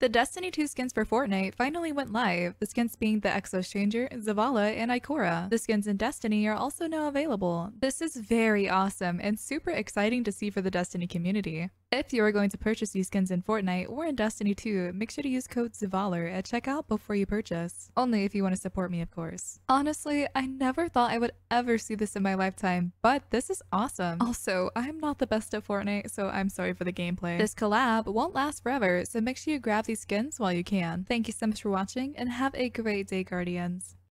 The Destiny 2 skins for Fortnite finally went live, the skins being the Exo Stranger, Zavala, and Ikora. The skins in Destiny are also now available. This is very awesome and super exciting to see for the Destiny community. If you are going to purchase these skins in Fortnite or in Destiny 2, make sure to use code Zavalr at checkout before you purchase. Only if you want to support me, of course. Honestly, I never thought I would ever see this in my lifetime, but this is awesome. Also, I'm not the best at Fortnite, so I'm sorry for the gameplay. This collab won't last forever, so make sure you grab these skins while you can. Thank you so much for watching, and have a great day, Guardians.